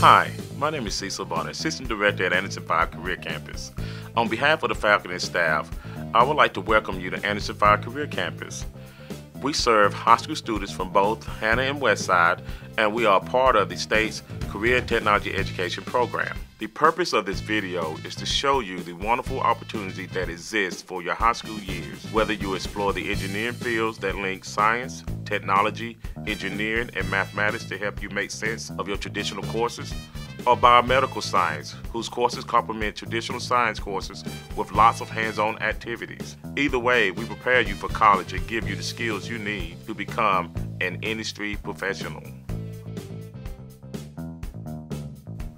Hi, my name is Cecil Bonner, Assistant Director at Anderson 5 Career Campus. On behalf of the faculty and staff, I would like to welcome you to Anderson 5 Career Campus. We serve high school students from both Hanna and Westside, and we are part of the state's Career and Technology Education Program. The purpose of this video is to show you the wonderful opportunity that exists for your high school years, whether you explore the engineering fields that link science, technology, engineering, and mathematics to help you make sense of your traditional courses, or biomedical science, whose courses complement traditional science courses with lots of hands-on activities. Either way, we prepare you for college and give you the skills you need to become an industry professional.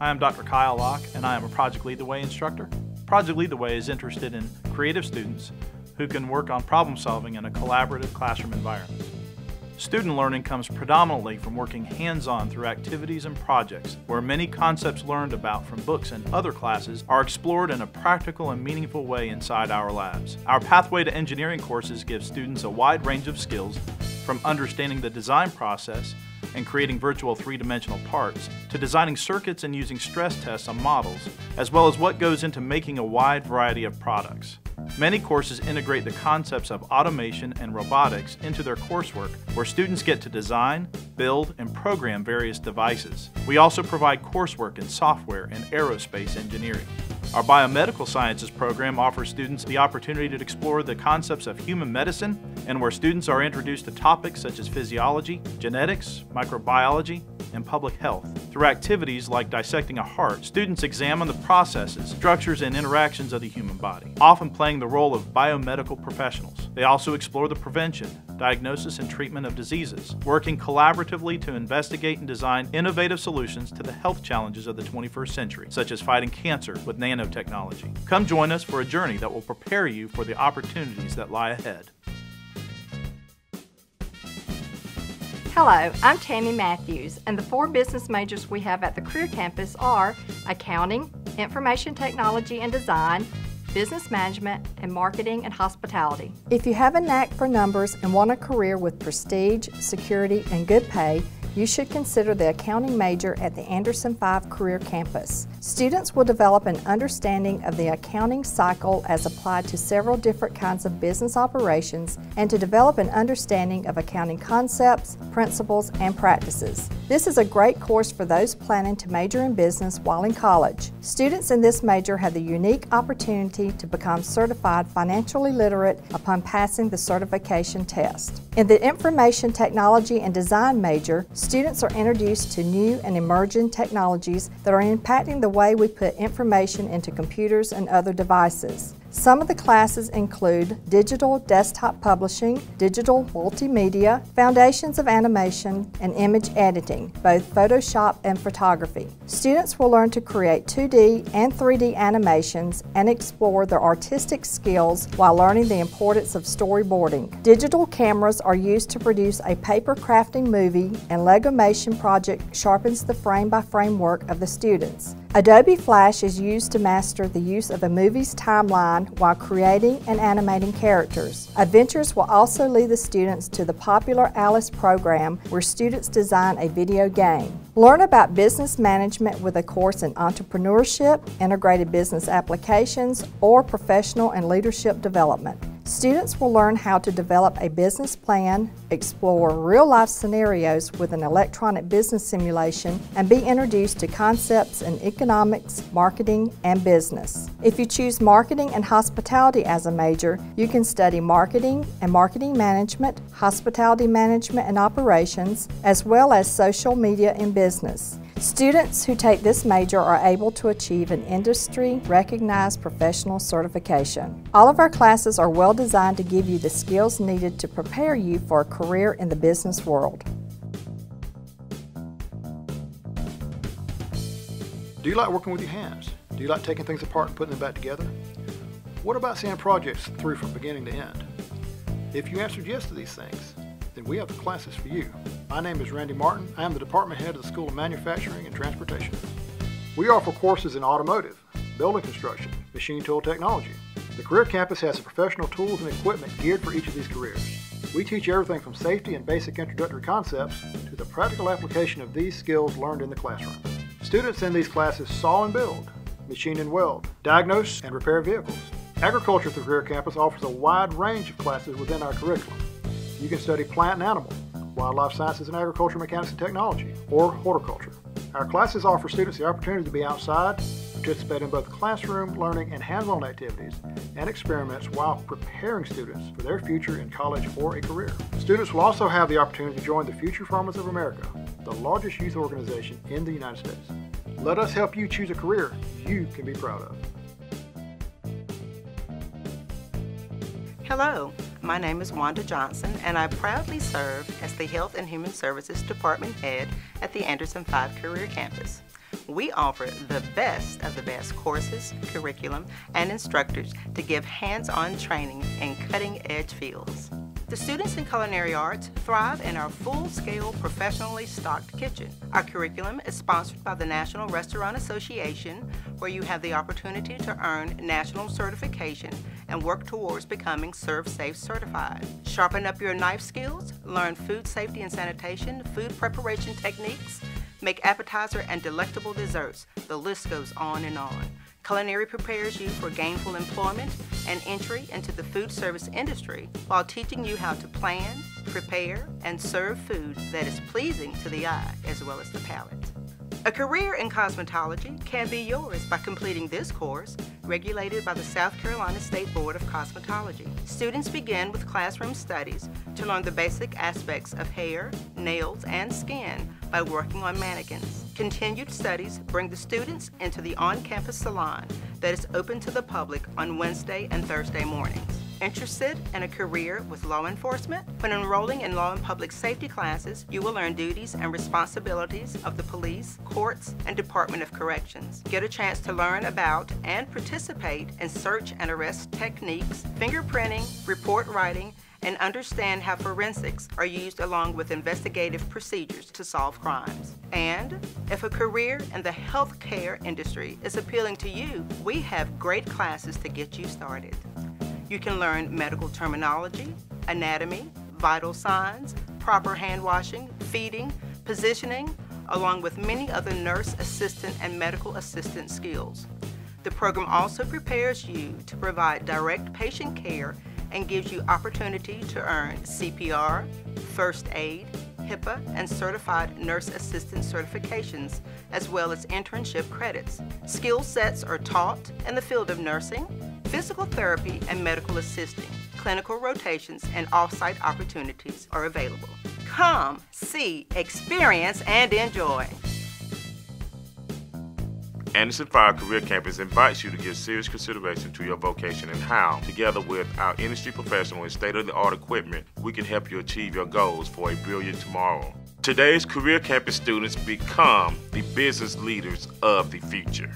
I am Dr. Kyle Locke, and I am a Project Lead the Way instructor. Project Lead the Way is interested in creative students who can work on problem solving in a collaborative classroom environment. Student learning comes predominantly from working hands-on through activities and projects where many concepts learned about from books and other classes are explored in a practical and meaningful way inside our labs. Our Pathway to Engineering courses give students a wide range of skills from understanding the design process and creating virtual three-dimensional parts, to designing circuits and using stress tests on models, as well as what goes into making a wide variety of products. Many courses integrate the concepts of automation and robotics into their coursework, where students get to design, build, and program various devices. We also provide coursework in software and aerospace engineering. Our biomedical sciences program offers students the opportunity to explore the concepts of human medicine and where students are introduced to topics such as physiology, genetics, microbiology, and public health. Through activities like dissecting a heart, students examine the processes, structures, and interactions of the human body, often playing the role of biomedical professionals. They also explore the prevention, diagnosis, and treatment of diseases, working collaboratively to investigate and design innovative solutions to the health challenges of the 21st century, such as fighting cancer with nanotechnology. Come join us for a journey that will prepare you for the opportunities that lie ahead. Hello, I'm Tammy Matthews, and the four business majors we have at the Career Campus are Accounting, Information Technology and Design, Business Management, and Marketing and Hospitality. If you have a knack for numbers and want a career with prestige, security, and good pay, you should consider the accounting major at the Anderson 5 Career Campus. Students will develop an understanding of the accounting cycle as applied to several different kinds of business operations and to develop an understanding of accounting concepts, principles, and practices. This is a great course for those planning to major in business while in college. Students in this major have the unique opportunity to become certified financially literate upon passing the certification test. In the Information Technology and Design major, students are introduced to new and emerging technologies that are impacting the way we put information into computers and other devices. Some of the classes include digital desktop publishing, digital multimedia, foundations of animation, and image editing, both Photoshop and photography. Students will learn to create 2D and 3D animations and explore their artistic skills while learning the importance of storyboarding. Digital cameras are used to produce a paper crafting movie and Legomation project sharpens the frame-by-frame -frame work of the students. Adobe Flash is used to master the use of a movie's timeline while creating and animating characters. Adventures will also lead the students to the popular Alice program where students design a video game. Learn about business management with a course in entrepreneurship, integrated business applications, or professional and leadership development. Students will learn how to develop a business plan, explore real-life scenarios with an electronic business simulation, and be introduced to concepts in economics, marketing, and business. If you choose marketing and hospitality as a major, you can study marketing and marketing management, hospitality management and operations, as well as social media and business. Students who take this major are able to achieve an industry recognized professional certification. All of our classes are well designed to give you the skills needed to prepare you for a career in the business world. Do you like working with your hands? Do you like taking things apart and putting them back together? What about seeing projects through from beginning to end? If you answered yes to these things, then we have the classes for you. My name is Randy Martin. I am the department head of the School of Manufacturing and Transportation. We offer courses in automotive, building construction, machine tool technology. The Career Campus has the professional tools and equipment geared for each of these careers. We teach everything from safety and basic introductory concepts to the practical application of these skills learned in the classroom. Students in these classes saw and build, machine and weld, diagnose and repair vehicles. Agriculture through Career Campus offers a wide range of classes within our curriculum. You can study plant and animal, wildlife sciences and agriculture mechanics and technology, or horticulture. Our classes offer students the opportunity to be outside, participate in both classroom learning and hands-on activities, and experiments while preparing students for their future in college or a career. Students will also have the opportunity to join the Future Farmers of America, the largest youth organization in the United States. Let us help you choose a career you can be proud of. Hello, my name is Wanda Johnson, and I proudly serve as the Health and Human Services Department Head at the Anderson 5 Career Campus. We offer the best of the best courses, curriculum, and instructors to give hands-on training in cutting-edge fields. The students in culinary arts thrive in our full-scale, professionally stocked kitchen. Our curriculum is sponsored by the National Restaurant Association, where you have the opportunity to earn national certification and work towards becoming ServSafe certified. Sharpen up your knife skills, learn food safety and sanitation, food preparation techniques, make appetizer and delectable desserts. The list goes on and on. Culinary prepares you for gainful employment and entry into the food service industry while teaching you how to plan, prepare, and serve food that is pleasing to the eye as well as the palate. A career in cosmetology can be yours by completing this course, regulated by the South Carolina State Board of Cosmetology. Students begin with classroom studies to learn the basic aspects of hair, nails, and skin by working on mannequins. Continued studies bring the students into the on-campus salon that is open to the public on Wednesday and Thursday mornings. Interested in a career with law enforcement? When enrolling in law and public safety classes, you will learn duties and responsibilities of the police, courts, and Department of Corrections. Get a chance to learn about and participate in search and arrest techniques, fingerprinting, report writing, and understand how forensics are used along with investigative procedures to solve crimes. And if a career in the healthcare industry is appealing to you, we have great classes to get you started. You can learn medical terminology, anatomy, vital signs, proper hand washing, feeding, positioning, along with many other nurse assistant and medical assistant skills. The program also prepares you to provide direct patient care and gives you opportunity to earn CPR, first aid, HIPAA, and certified nurse assistant certifications, as well as internship credits. Skill sets are taught in the field of nursing, Physical therapy and medical assisting, clinical rotations, and off-site opportunities are available. Come, see, experience, and enjoy. Anderson 5 Career Campus invites you to give serious consideration to your vocation and how, together with our industry professional and state-of-the-art equipment, we can help you achieve your goals for a brilliant tomorrow. Today's Career Campus students become the business leaders of the future.